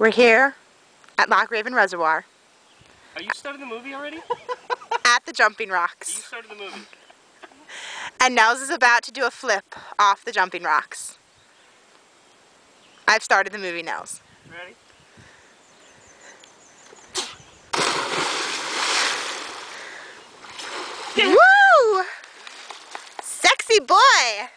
We're here at Loch Raven Reservoir. Are you starting the movie already? at the Jumping rocks. You started the movie. And Nels is about to do a flip off the Jumping Rocks. I've started the movie, Nels. Ready? Woo! Sexy boy!